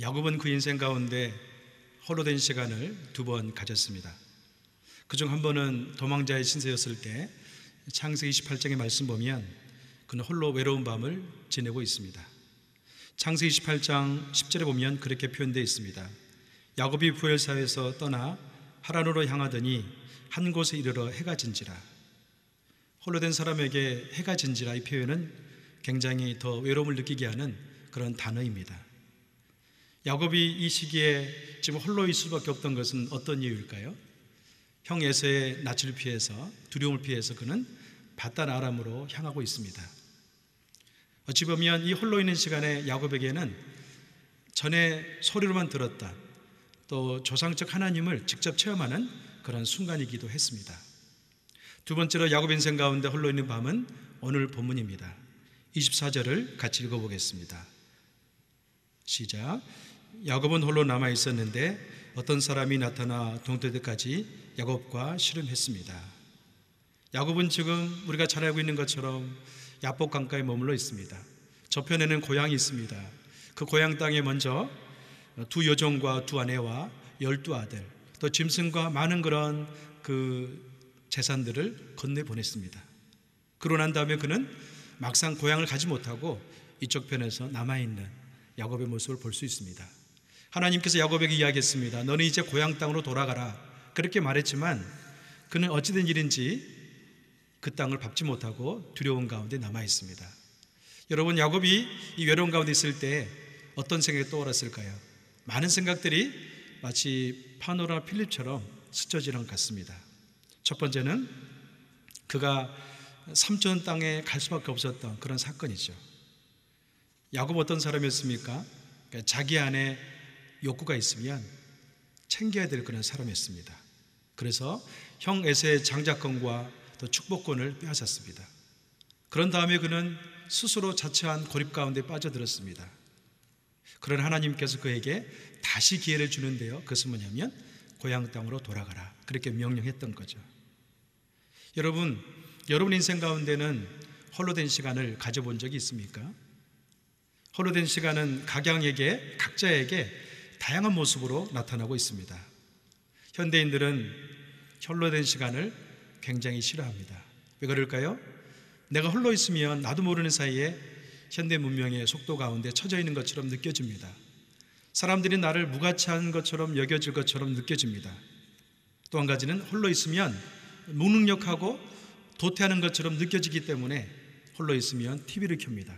야곱은 그 인생 가운데 홀로 된 시간을 두 번 가졌습니다. 그 중 한 번은 도망자의 신세였을 때 창세기 28장의 말씀 보면 그는 홀로 외로운 밤을 지내고 있습니다. 창세기 28장 10절에 보면 그렇게 표현되어 있습니다. 야곱이 부엘사에서 떠나 하란으로 향하더니 한 곳에 이르러 해가 진지라. 홀로 된 사람에게 해가 진지라 이 표현은 굉장히 더 외로움을 느끼게 하는 그런 단어입니다. 야곱이 이 시기에 지금 홀로 있을 수밖에 없던 것은 어떤 이유일까요? 형 에서의 낯을 피해서 두려움을 피해서 그는 바단 아람으로 향하고 있습니다. 어찌 보면 이 홀로 있는 시간에 야곱에게는 전에 소리로만 들었다 또 조상적 하나님을 직접 체험하는 그런 순간이기도 했습니다. 두 번째로 야곱 인생 가운데 홀로 있는 밤은 오늘 본문입니다. 24절을 같이 읽어보겠습니다. 시작. 야곱은 홀로 남아 있었는데 어떤 사람이 나타나 동태때까지 야곱과 씨름했습니다. 야곱은 지금 우리가 잘 알고 있는 것처럼 야복 강가에 머물러 있습니다. 저편에는 고향이 있습니다. 그 고향 땅에 먼저 두 여종과 두 아내와 열두 아들, 또 짐승과 많은 그런 그 재산들을 건네 보냈습니다. 그러고 난 다음에 그는 막상 고향을 가지 못하고 이쪽 편에서 남아 있는 야곱의 모습을 볼 수 있습니다. 하나님께서 야곱에게 이야기했습니다. 너는 이제 고향 땅으로 돌아가라. 그렇게 말했지만 그는 어찌된 일인지 그 땅을 밟지 못하고 두려운 가운데 남아 있습니다. 여러분 야곱이 이 외로운 가운데 있을 때 어떤 생각이 떠올랐을까요? 많은 생각들이 마치 파노라 필립처럼 스쳐지는 것 같습니다. 첫 번째는 그가 삼촌 땅에 갈 수밖에 없었던 그런 사건이죠. 야곱 어떤 사람이었습니까? 그러니까 자기 안에 욕구가 있으면 챙겨야 될 그런 사람이었습니다. 그래서 형 에세의 장자권과 또 축복권을 빼앗았습니다. 그런 다음에 그는 스스로 자처한 고립 가운데 빠져들었습니다. 그런 하나님께서 그에게 다시 기회를 주는데요. 그것은 뭐냐면 고향 땅으로 돌아가라. 그렇게 명령했던 거죠. 여러분, 여러분 인생 가운데는 홀로 된 시간을 가져본 적이 있습니까? 홀로 된 시간은 각양에게, 각자에게 다양한 모습으로 나타나고 있습니다. 현대인들은 홀로 된 시간을 굉장히 싫어합니다. 왜 그럴까요? 내가 홀로 있으면 나도 모르는 사이에 현대 문명의 속도 가운데 처져 있는 것처럼 느껴집니다. 사람들이 나를 무가치한 것처럼 여겨질 것처럼 느껴집니다. 또 한 가지는 홀로 있으면 무능력하고 도태하는 것처럼 느껴지기 때문에 홀로 있으면 TV를 켭니다.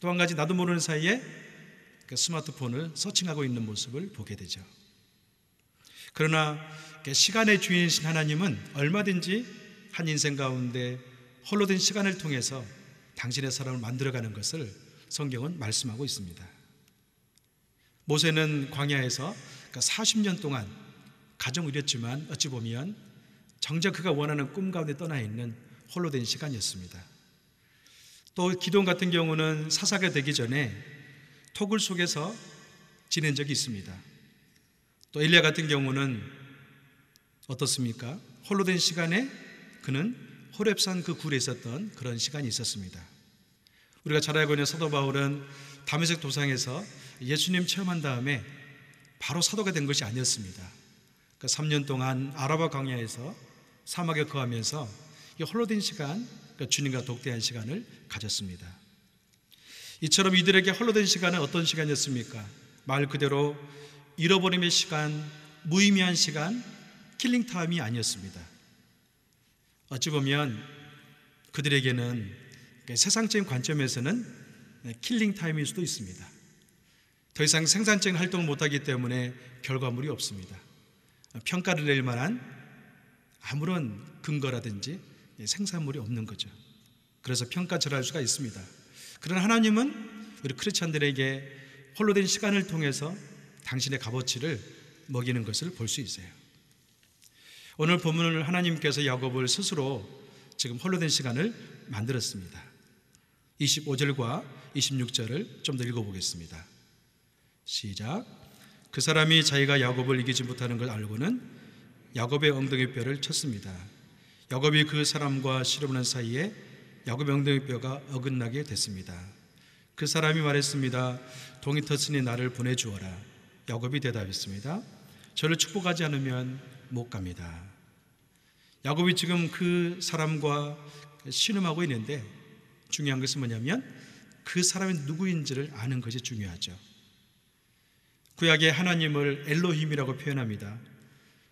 또 한 가지 나도 모르는 사이에 그 스마트폰을 서칭하고 있는 모습을 보게 되죠. 그러나 시간의 주인이신 하나님은 얼마든지 한 인생 가운데 홀로 된 시간을 통해서 당신의 사람을 만들어가는 것을 성경은 말씀하고 있습니다. 모세는 광야에서 40년 그러니까 동안 가정을 이뤘지만 어찌 보면 정작 그가 원하는 꿈 가운데 떠나 있는 홀로 된 시간이었습니다. 또 기돈 같은 경우는 사사가 되기 전에 토굴 속에서 지낸 적이 있습니다. 또 엘리야 같은 경우는 어떻습니까? 홀로 된 시간에 그는 호렙산 그 굴에 있었던 그런 시간이 있었습니다. 우리가 잘 알고 있는 사도 바울은 다메섹 도상에서 예수님 체험한 다음에 바로 사도가 된 것이 아니었습니다. 그 3년 동안 아라바 광야에서 사막에 거하면서 홀로 된 시간, 그 주님과 독대한 시간을 가졌습니다. 이처럼 이들에게 홀로 된 시간은 어떤 시간이었습니까? 말 그대로 잃어버림의 시간, 무의미한 시간, killing time이 아니었습니다. 어찌 보면 그들에게는 세상적인 관점에서는 killing time일 수도 있습니다. 더 이상 생산적인 활동을 못하기 때문에 결과물이 없습니다. 평가를 낼 만한 아무런 근거라든지 생산물이 없는 거죠. 그래서 평가절할 수가 있습니다. 그러나 하나님은 우리 크리스찬들에게 홀로 된 시간을 통해서 당신의 값어치를 먹이는 것을 볼 수 있어요. 오늘 본문을 하나님께서 야곱을 스스로 지금 홀로 된 시간을 만들었습니다. 25절과 26절을 좀 더 읽어보겠습니다. 시작. 그 사람이 자기가 야곱을 이기지 못하는 걸 알고는 야곱의 엉덩이 뼈를 쳤습니다. 야곱이 그 사람과 씨름하는 사이에 야곱의 엉덩이 뼈가 어긋나게 됐습니다. 그 사람이 말했습니다. 동이 터으니 나를 보내주어라. 야곱이 대답했습니다. 저를 축복하지 않으면 못 갑니다. 야곱이 지금 그 사람과 신음하고 있는데 중요한 것은 뭐냐면 그 사람이 누구인지를 아는 것이 중요하죠. 구약의 하나님을 엘로힘이라고 표현합니다.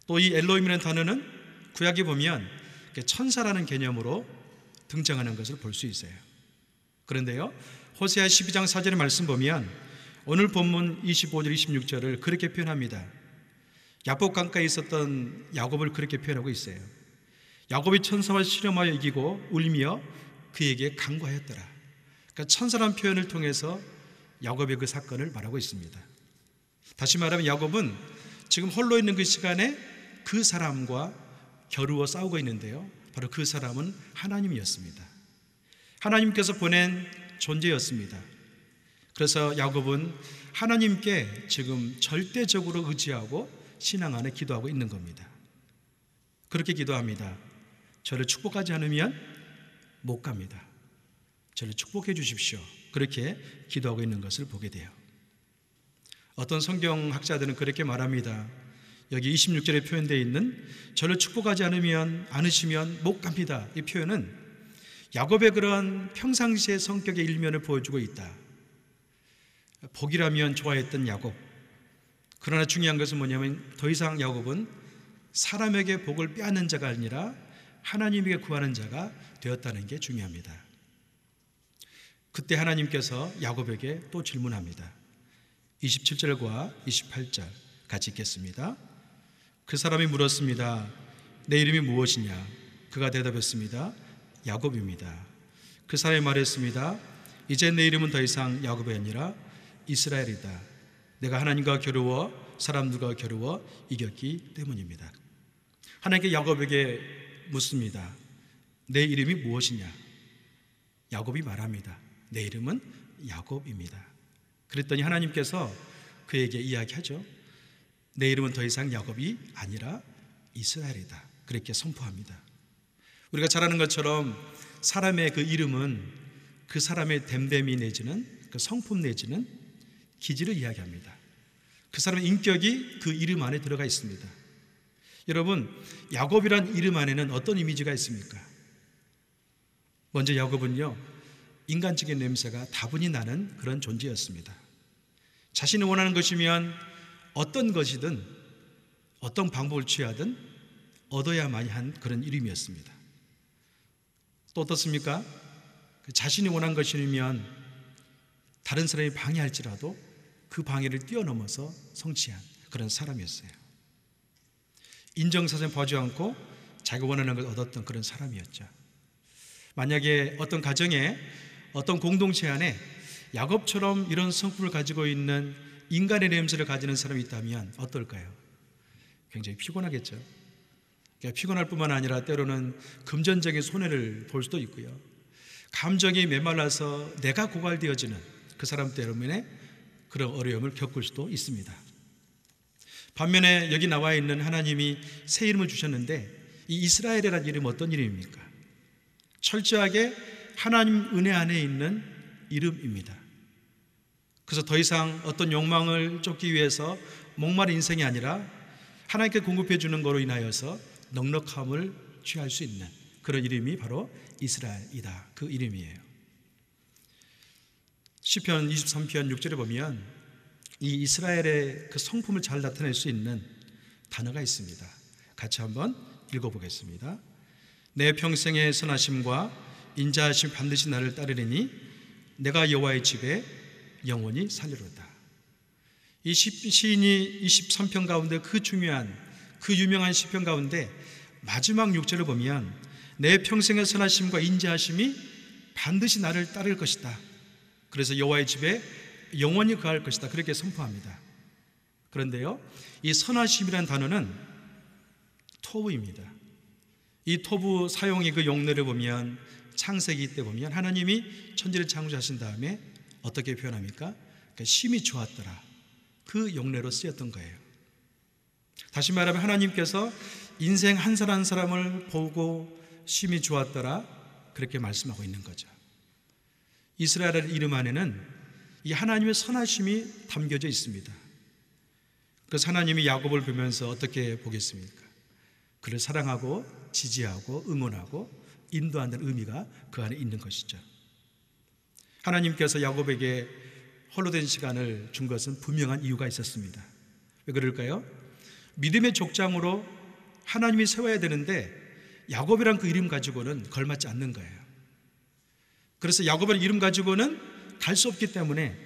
또 이 엘로힘이라는 단어는 구약에 보면 천사라는 개념으로 등장하는 것을 볼 수 있어요. 그런데요, 호세아 12장 4절의 말씀 보면 오늘 본문 25절 26절을 그렇게 표현합니다. 야복 강가에 있었던 야곱을 그렇게 표현하고 있어요. 야곱이 천사와 실험하여 이기고 울며 그에게 간과했더라. 그러니까 천사란 표현을 통해서 야곱의 그 사건을 말하고 있습니다. 다시 말하면 야곱은 지금 홀로 있는 그 시간에 그 사람과 겨루어 싸우고 있는데요. 바로 그 사람은 하나님이었습니다. 하나님께서 보낸 존재였습니다. 그래서 야곱은 하나님께 지금 절대적으로 의지하고 신앙 안에 기도하고 있는 겁니다. 그렇게 기도합니다. 저를 축복하지 않으면 못 갑니다. 저를 축복해 주십시오. 그렇게 기도하고 있는 것을 보게 돼요. 어떤 성경학자들은 그렇게 말합니다. 여기 26절에 표현되어 있는 저를 축복하지 않으면 않으시면 못 갑니다. 이 표현은 야곱의 그런 평상시의 성격의 일면을 보여주고 있다. 복이라면 좋아했던 야곱. 그러나 중요한 것은 뭐냐면 더 이상 야곱은 사람에게 복을 빼앗는 자가 아니라 하나님에게 구하는 자가 되었다는 게 중요합니다. 그때 하나님께서 야곱에게 또 질문합니다. 27절과 28절 같이 읽겠습니다. 그 사람이 물었습니다. 내 이름이 무엇이냐? 그가 대답했습니다. 야곱입니다. 그 사람이 말했습니다. 이제 내 이름은 더 이상 야곱이 아니라 이스라엘이다. 내가 하나님과 겨루어 사람들과 겨루어 이겼기 때문입니다. 하나님께 야곱에게 묻습니다. 내 이름이 무엇이냐? 야곱이 말합니다. 내 이름은 야곱입니다. 그랬더니 하나님께서 그에게 이야기하죠. 내 이름은 더 이상 야곱이 아니라 이스라엘이다. 그렇게 선포합니다. 우리가 잘 아는 것처럼 사람의 그 이름은 그 사람의 댐댐이 내지는 그 성품 내지는 기질을 이야기합니다. 그 사람의 인격이 그 이름 안에 들어가 있습니다. 여러분, 야곱이란 이름 안에는 어떤 이미지가 있습니까? 먼저 야곱은요, 인간적인 냄새가 다분히 나는 그런 존재였습니다. 자신이 원하는 것이면 어떤 것이든 어떤 방법을 취하든 얻어야만 한 그런 이름이었습니다. 또 어떻습니까? 그 자신이 원한 것이면 다른 사람이 방해할지라도 그 방해를 뛰어넘어서 성취한 그런 사람이었어요. 인정사정 봐지 않고 자기 원하는 걸 얻었던 그런 사람이었죠. 만약에 어떤 가정에 어떤 공동체 안에 야곱처럼 이런 성품을 가지고 있는 인간의 냄새를 가지는 사람이 있다면 어떨까요? 굉장히 피곤하겠죠. 그러니까 피곤할 뿐만 아니라 때로는 금전적인 손해를 볼 수도 있고요. 감정이 메말라서 내가 고갈되어지는 그 사람 때문에 그런 어려움을 겪을 수도 있습니다. 반면에 여기 나와 있는 하나님이 새 이름을 주셨는데 이 이스라엘이라는 이름 어떤 이름입니까? 철저하게 하나님 은혜 안에 있는 이름입니다. 그래서 더 이상 어떤 욕망을 쫓기 위해서 목마른 인생이 아니라 하나님께 공급해 주는 것으로 인하여서 넉넉함을 취할 수 있는 그런 이름이 바로 이스라엘이다. 그 이름이에요. 시편 23편 6절에 보면 이 이스라엘의 그 성품을 잘 나타낼 수 있는 단어가 있습니다. 같이 한번 읽어보겠습니다. 내 평생의 선하심과 인자하심 반드시 나를 따르리니 내가 여호와의 집에 영원히 살리로다. 이 시인이 23편 가운데 그 중요한 그 유명한 시편 가운데 마지막 6절을 보면 내 평생의 선하심과 인자하심이 반드시 나를 따를 것이다. 그래서 여호와의 집에 영원히 거할 것이다. 그렇게 선포합니다. 그런데요, 이 선하심이라는 단어는 토부입니다. 이 토부 사용의 그 용례를 보면 창세기 때 보면 하나님이 천지를 창조하신 다음에 어떻게 표현합니까? 그러니까 심히 좋았더라. 그 용례로 쓰였던 거예요. 다시 말하면 하나님께서 인생 한 사람 한 사람을 보고 심히 좋았더라. 그렇게 말씀하고 있는 거죠. 이스라엘 이름 안에는 이 하나님의 선하심이 담겨져 있습니다. 그래서 하나님이 야곱을 보면서 어떻게 보겠습니까? 그를 사랑하고 지지하고 응원하고 인도하는 의미가 그 안에 있는 것이죠. 하나님께서 야곱에게 홀로 된 시간을 준 것은 분명한 이유가 있었습니다. 왜 그럴까요? 믿음의 족장으로 하나님이 세워야 되는데 야곱이란 그 이름 가지고는 걸맞지 않는 거예요. 그래서 야곱이라는 이름 가지고는 갈 수 없기 때문에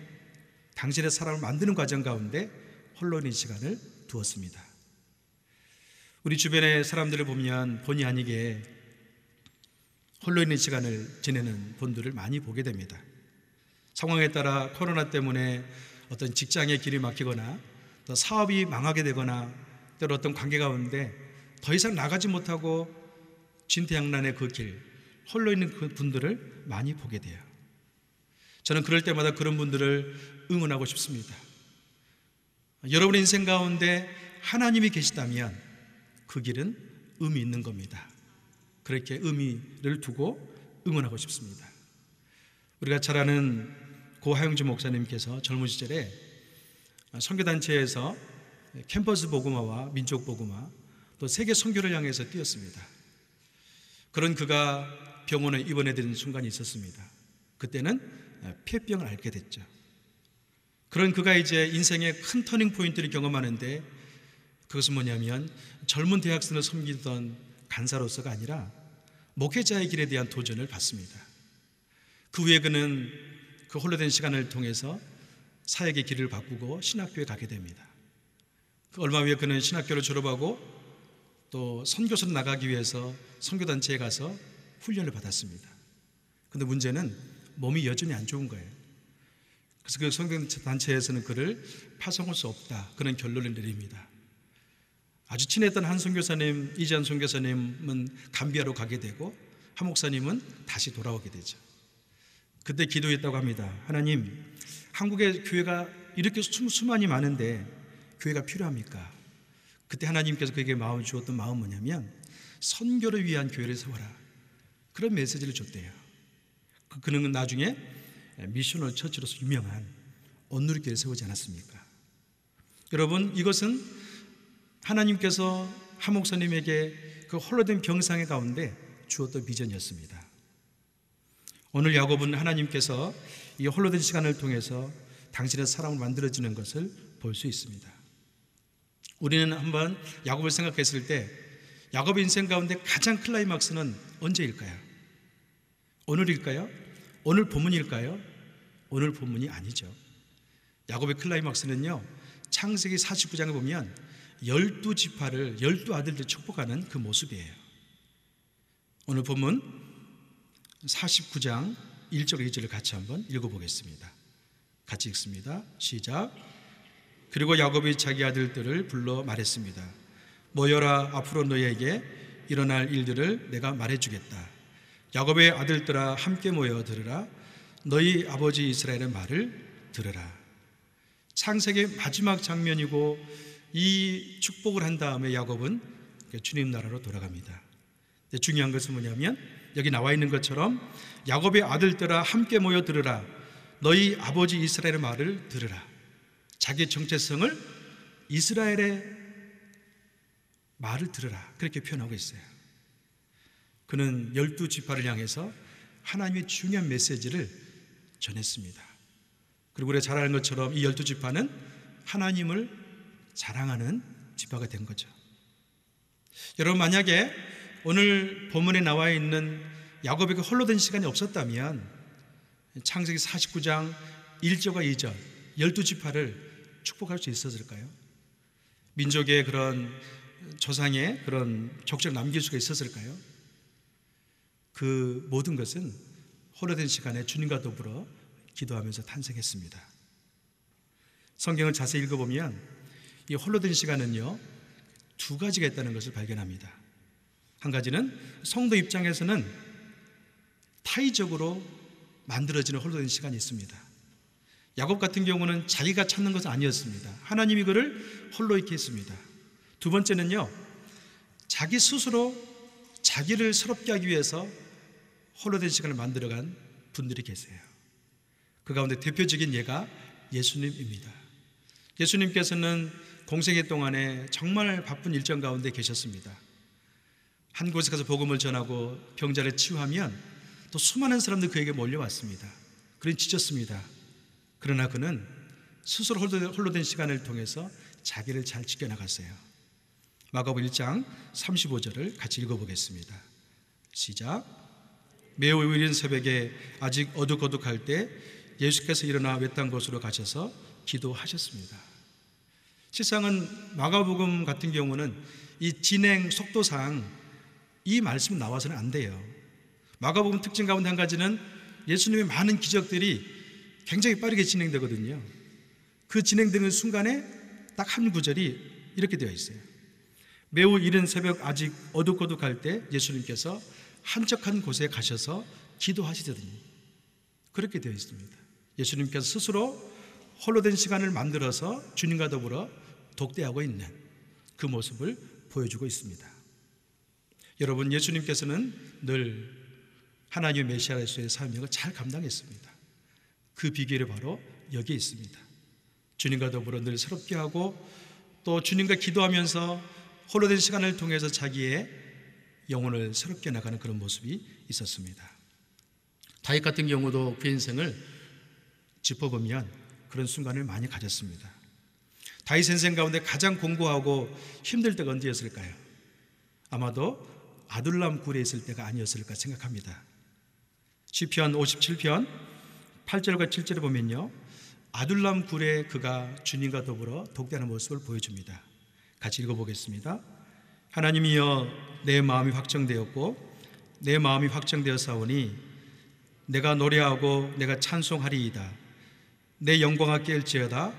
당신의 사람을 만드는 과정 가운데 홀로 있는 시간을 두었습니다. 우리 주변의 사람들을 보면 본의 아니게 홀로 있는 시간을 지내는 분들을 많이 보게 됩니다. 상황에 따라 코로나 때문에 어떤 직장의 길이 막히거나 또 사업이 망하게 되거나 때로 어떤 관계 가운데 더 이상 나가지 못하고 진퇴양난의 그 길, 홀로 있는 그 분들을 많이 보게 돼요. 저는 그럴 때마다 그런 분들을 응원하고 싶습니다. 여러분의 인생 가운데 하나님이 계시다면 그 길은 의미 있는 겁니다. 그렇게 의미를 두고 응원하고 싶습니다. 우리가 잘 아는 고 하영주 목사님께서 젊은 시절에 선교단체에서 캠퍼스 복음화와 민족 복음화 또 세계 선교를 향해서 뛰었습니다. 그런 그가 병원에 입원해 든 순간이 있었습니다. 그때는 폐병을 앓게 됐죠. 그런 그가 이제 인생의 큰 터닝 포인트를 경험하는데 그것은 뭐냐면 젊은 대학생을 섬기던 간사로서가 아니라 목회자의 길에 대한 도전을 받습니다. 그 후에 그는 그 홀로 된 시간을 통해서 사역의 길을 바꾸고 신학교에 가게 됩니다. 그 얼마 후에 그는 신학교를 졸업하고 또 선교사로 나가기 위해서 선교단체에 가서 훈련을 받았습니다. 근데 문제는 몸이 여전히 안 좋은 거예요. 그래서 그 선교단체에서는 그를 파송할 수 없다. 그런 결론을 내립니다. 아주 친했던 한 선교사님, 이지한 선교사님은 감비아로 가게 되고 한 목사님은 다시 돌아오게 되죠. 그때 기도했다고 합니다. 하나님, 한국의 교회가 이렇게 수많이 많은데 교회가 필요합니까? 그때 하나님께서 그에게 마음 주었던 마음 뭐냐면 선교를 위한 교회를 세워라. 그런 메시지를 줬대요. 그, 그는 나중에 미셔널 처치로서 유명한 온누리교회를 세우지 않았습니까? 여러분 이것은 하나님께서 한 목사님에게 그 홀로 된 병상의 가운데 주었던 비전이었습니다. 오늘 야곱은 하나님께서 이 홀로 된 시간을 통해서 당신의 사랑을 만들어지는 것을 볼 수 있습니다. 우리는 한번 야곱을 생각했을 때 야곱의 인생 가운데 가장 클라이막스는 언제일까요? 오늘일까요? 오늘 본문일까요? 오늘 본문이 아니죠. 야곱의 클라이막스는요. 창세기 49장에 보면 열두 지파를 열두 아들들 축복하는 그 모습이에요. 오늘 본문 49장 1절 2절을 같이 한번 읽어보겠습니다. 같이 읽습니다. 시작. 그리고 야곱이 자기 아들들을 불러 말했습니다. 모여라 앞으로 너희에게 일어날 일들을 내가 말해주겠다. 야곱의 아들들아 함께 모여 들으라. 너희 아버지 이스라엘의 말을 들으라. 창세기 마지막 장면이고 이 축복을 한 다음에 야곱은 주님 나라로 돌아갑니다. 중요한 것은 뭐냐면 여기 나와 있는 것처럼 야곱의 아들들아 함께 모여 들으라. 너희 아버지 이스라엘의 말을 들으라. 자기 정체성을 이스라엘의 말을 들으라. 그렇게 표현하고 있어요. 그는 열두 지파를 향해서 하나님의 중요한 메시지를 전했습니다. 그리고 우리가 잘 아는 것처럼 이 열두 지파는 하나님을 자랑하는 지파가 된 거죠. 여러분 만약에 오늘 본문에 나와 있는 야곱에게 홀로 된 시간이 없었다면 창세기 49장 1절과 2절 12지파를 축복할 수 있었을까요? 민족의 그런 조상의 그런 족적을 남길 수가 있었을까요? 그 모든 것은 홀로 된 시간에 주님과 더불어 기도하면서 탄생했습니다. 성경을 자세히 읽어보면 이 홀로 된 시간은요 두 가지가 있다는 것을 발견합니다. 한 가지는 성도 입장에서는 타의적으로 만들어지는 홀로 된 시간이 있습니다. 야곱 같은 경우는 자기가 찾는 것은 아니었습니다. 하나님이 그를 홀로 있게 했습니다. 두 번째는요, 자기 스스로 자기를 새롭게 하기 위해서 홀로 된 시간을 만들어간 분들이 계세요. 그 가운데 대표적인 예가 예수님입니다. 예수님께서는 공생애 동안에 정말 바쁜 일정 가운데 계셨습니다. 한 곳에 가서 복음을 전하고 병자를 치유하면 또 수많은 사람들이 그에게 몰려왔습니다. 그는 지쳤습니다. 그러나 그는 스스로 홀로 된 시간을 통해서 자기를 잘 지켜나갔어요. 마가복 1장 35절을 같이 읽어보겠습니다. 시작. 매우 이른 새벽에 아직 어둑어둑할 때 예수께서 일어나 외딴 곳으로 가셔서 기도하셨습니다. 실상은 마가복음 같은 경우는 이 진행 속도상 이 말씀이 나와서는 안 돼요. 마가복음 특징 가운데 한 가지는 예수님의 많은 기적들이 굉장히 빠르게 진행되거든요. 그 진행되는 순간에 딱 한 구절이 이렇게 되어 있어요. 매우 이른 새벽 아직 어둑어둑할 때 예수님께서 한적한 곳에 가셔서 기도하시더니 그렇게 되어 있습니다. 예수님께서 스스로 홀로 된 시간을 만들어서 주님과 더불어 독대하고 있는 그 모습을 보여주고 있습니다. 여러분, 예수님께서는 늘 하나님의 메시아로서의 사명을 잘 감당했습니다. 그 비결이 바로 여기에 있습니다. 주님과 더불어 늘 새롭게 하고 또 주님과 기도하면서 홀로 된 시간을 통해서 자기의 영혼을 새롭게 나가는 그런 모습이 있었습니다. 다윗 같은 경우도 그 인생을 짚어보면 그런 순간을 많이 가졌습니다. 다윗 인생 가운데 가장 공부하고 힘들 때가 언제였을까요? 아마도 아둘람 굴에 있을 때가 아니었을까 생각합니다. 시편 57편 8절과 7절에 보면요. 아둘람 굴에 그가 주님과 더불어 독대하는 모습을 보여줍니다. 같이 읽어보겠습니다. 하나님이여 내 마음이 확정되었고 내 마음이 확정되었사오니 내가 노래하고 내가 찬송하리이다. 내 영광아 깰지어다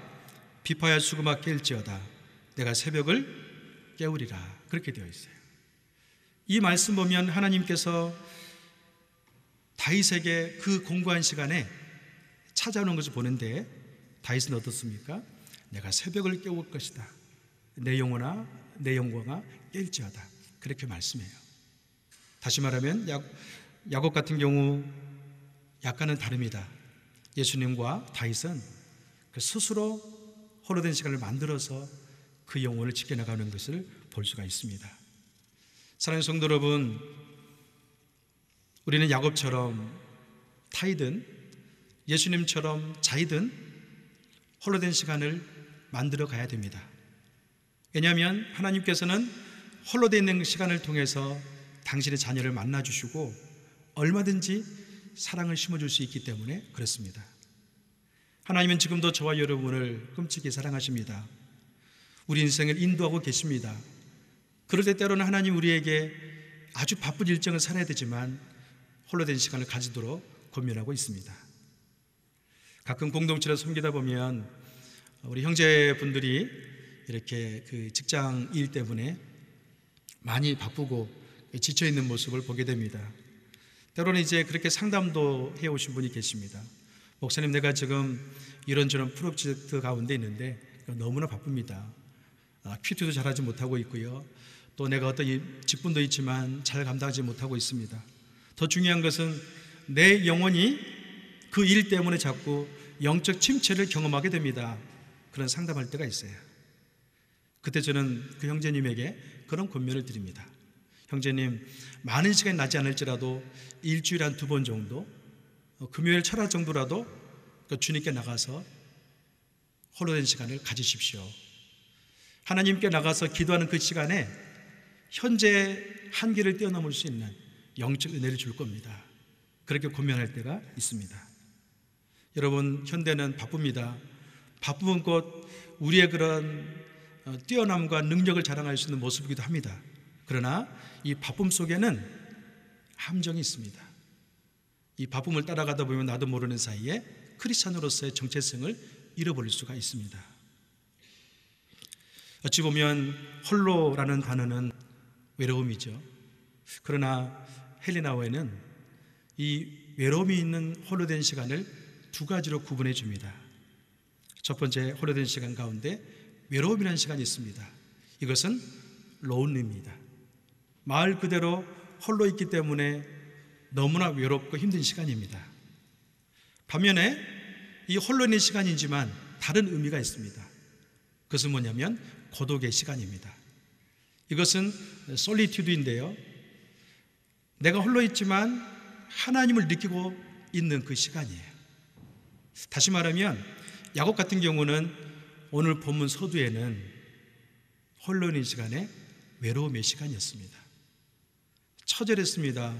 비파야 수금아 깰지어다 내가 새벽을 깨우리라 그렇게 되어 있어요. 이 말씀 보면 하나님께서 다윗에게 그 공부한 시간에 찾아오는 것을 보는데 다윗은 어떻습니까? 내가 새벽을 깨울 것이다. 내 영혼아, 내 영광아 깰지어다. 그렇게 말씀해요. 다시 말하면 야, 야곱 같은 경우 약간은 다릅니다. 예수님과 다윗은 그 스스로 홀로 된 시간을 만들어서 그 영혼을 지켜나가는 것을 볼 수가 있습니다. 사랑하는 성도 여러분, 우리는 야곱처럼 타이든 예수님처럼 자이든 홀로 된 시간을 만들어 가야 됩니다. 왜냐하면 하나님께서는 홀로 되 있는 시간을 통해서 당신의 자녀를 만나 주시고 얼마든지 사랑을 심어 줄 수 있기 때문에 그렇습니다. 하나님은 지금도 저와 여러분을 끔찍히 사랑하십니다. 우리 인생을 인도하고 계십니다. 그럴 때 때로는 하나님 우리에게 아주 바쁜 일정을 살아야 되지만 홀로 된 시간을 가지도록 고민하고 있습니다. 가끔 공동체를 섬기다 보면 우리 형제분들이 이렇게 그 직장 일 때문에 많이 바쁘고 지쳐 있는 모습을 보게 됩니다. 때로는 이제 그렇게 상담도 해 오신 분이 계십니다. 목사님, 내가 지금 이런저런 프로젝트 가운데 있는데 너무나 바쁩니다. 아, 큐티도 잘하지 못하고 있고요. 또 내가 어떤 직분도 있지만 잘 감당하지 못하고 있습니다. 더 중요한 것은 내 영혼이 그 일 때문에 자꾸 영적 침체를 경험하게 됩니다. 그런 상담할 때가 있어요. 그때 저는 그 형제님에게 그런 권면을 드립니다. 형제님, 많은 시간이 나지 않을지라도 일주일에 한 두 번 정도, 어, 금요일 철학 정도라도 그 주님께 나가서 홀로 된 시간을 가지십시오. 하나님께 나가서 기도하는 그 시간에 현재 한계를 뛰어넘을 수 있는 영적 은혜를 줄 겁니다. 그렇게 고민할 때가 있습니다. 여러분, 현대는 바쁩니다. 바쁘면 곧 우리의 그런 어, 뛰어남과 능력을 자랑할 수 있는 모습이기도 합니다. 그러나 이 바쁨 속에는 함정이 있습니다. 이 바쁨을 따라가다 보면 나도 모르는 사이에 크리스찬으로서의 정체성을 잃어버릴 수가 있습니다. 어찌 보면 홀로라는 단어는 외로움이죠. 그러나 헬리나어에는 이 외로움이 있는 홀로 된 시간을 두 가지로 구분해 줍니다. 첫 번째 홀로 된 시간 가운데 외로움이라는 시간이 있습니다. 이것은 로운입니다. 마을 그대로 홀로 있기 때문에 너무나 외롭고 힘든 시간입니다. 반면에 이 홀로 있는 시간이지만 다른 의미가 있습니다. 그것은 뭐냐면 고독의 시간입니다. 이것은 솔리튜드인데요. 내가 홀로 있지만 하나님을 느끼고 있는 그 시간이에요. 다시 말하면 야곱 같은 경우는 오늘 본문 서두에는 홀로 있는 시간에 외로움의 시간이었습니다. 처절했습니다.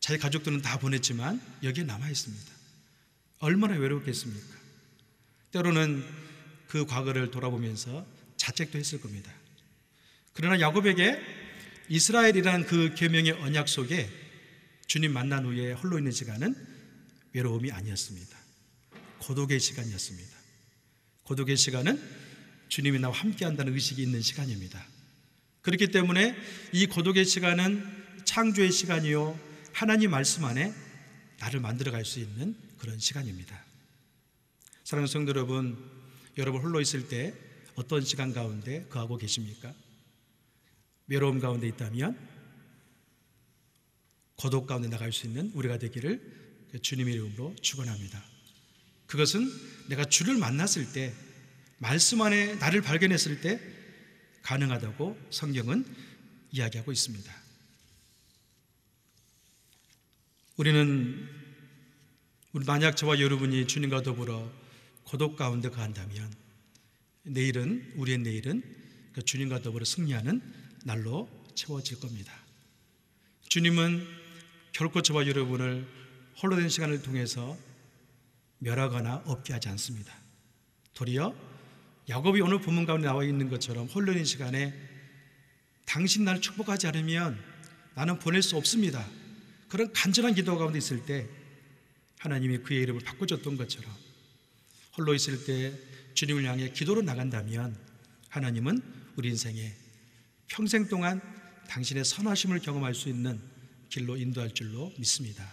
자기 가족들은 다 보냈지만 여기에 남아 있습니다. 얼마나 외롭겠습니까? 때로는 그 과거를 돌아보면서 자책도 했을 겁니다. 그러나 야곱에게 이스라엘이라는 그 계명의 언약 속에 주님 만난 후에 홀로 있는 시간은 외로움이 아니었습니다. 고독의 시간이었습니다. 고독의 시간은 주님이 나와 함께 한다는 의식이 있는 시간입니다. 그렇기 때문에 이 고독의 시간은 창조의 시간이요. 하나님 말씀 안에 나를 만들어 갈 수 있는 그런 시간입니다. 사랑하는 성도 여러분, 여러분 홀로 있을 때 어떤 시간 가운데 거하고 계십니까? 외로움 가운데 있다면 고독 가운데 나갈 수 있는 우리가 되기를 주님의 이름으로 축원합니다. 그것은 내가 주를 만났을 때 말씀 안에 나를 발견했을 때 가능하다고 성경은 이야기하고 있습니다. 우리는 우리 만약 저와 여러분이 주님과 더불어 고독 가운데 가한다면 내일은 우리의 내일은 그 주님과 더불어 승리하는 날로 채워질 겁니다. 주님은 결코 저와 여러분을 홀로 된 시간을 통해서 멸하거나 없게 하지 않습니다. 도리어 야곱이 오늘 본문 가운데 나와 있는 것처럼 홀로 된 시간에 당신 나를 축복하지 않으면 나는 보낼 수 없습니다. 그런 간절한 기도 가운데 있을 때 하나님이 그의 이름을 바꿔줬던 것처럼 홀로 있을 때 주님을 향해 기도로 나간다면 하나님은 우리 인생에 평생 동안 당신의 선하심을 경험할 수 있는 길로 인도할 줄로 믿습니다.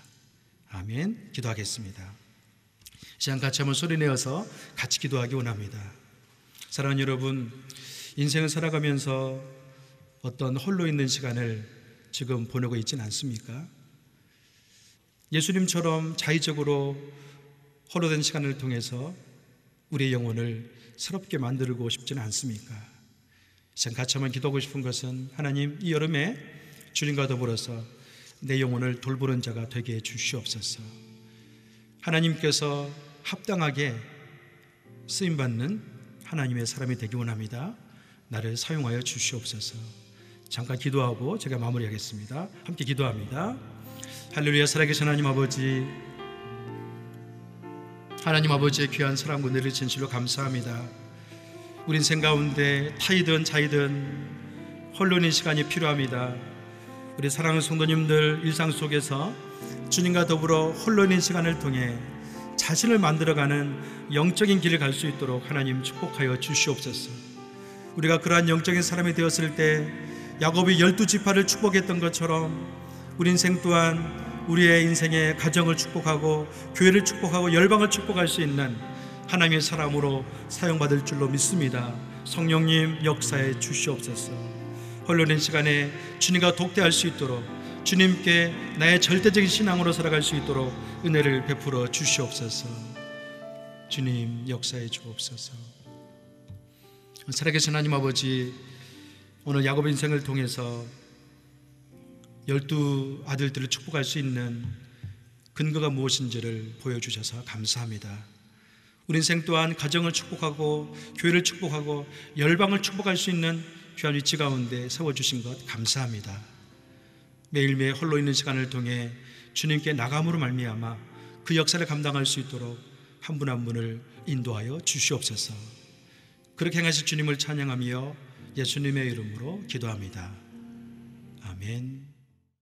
아멘. 기도하겠습니다. 시간 같이 한번 소리 내어서 같이 기도하기 원합니다. 사랑하는 여러분, 인생을 살아가면서 어떤 홀로 있는 시간을 지금 보내고 있지는 않습니까? 예수님처럼 자의적으로 홀로 된 시간을 통해서 우리의 영혼을 새롭게 만들고 싶지는 않습니까? 전 같이 한번 기도하고 싶은 것은 하나님 이 여름에 주님과 더불어서 내 영혼을 돌보는 자가 되게 해 주시옵소서. 하나님께서 합당하게 쓰임 받는 하나님의 사람이 되기 원합니다. 나를 사용하여 주시옵소서. 잠깐 기도하고 제가 마무리하겠습니다. 함께 기도합니다. 할렐루야 살아계신 하나님 아버지 하나님 아버지의 귀한 사랑과 은혜를 진실로 감사합니다. 우리 인생 가운데 타이든 자이든 홀로인 시간이 필요합니다. 우리 사랑하는 성도님들 일상 속에서 주님과 더불어 홀로인 시간을 통해 자신을 만들어가는 영적인 길을 갈 수 있도록 하나님 축복하여 주시옵소서. 우리가 그러한 영적인 사람이 되었을 때 야곱이 열두 지파를 축복했던 것처럼 우리 인생 또한 우리의 인생의 가정을 축복하고 교회를 축복하고 열방을 축복할 수 있는 하나님의 사람으로 사용받을 줄로 믿습니다. 성령님 역사에 주시옵소서. 홀로된 시간에 주님과 독대할 수 있도록 주님께 나의 절대적인 신앙으로 살아갈 수 있도록 은혜를 베풀어 주시옵소서. 주님 역사에 주옵소서. 살아계신 하나님 아버지 오늘 야곱 인생을 통해서 열두 아들들을 축복할 수 있는 근거가 무엇인지를 보여주셔서 감사합니다. 우리 인생 또한 가정을 축복하고 교회를 축복하고 열방을 축복할 수 있는 귀한 위치 가운데 세워주신 것 감사합니다. 매일매일 홀로 있는 시간을 통해 주님께 나감으로 말미암아 그 역사를 감당할 수 있도록 한 분한 한 분을 인도하여 주시옵소서. 그렇게 행하실 주님을 찬양하며 예수님의 이름으로 기도합니다. 아멘.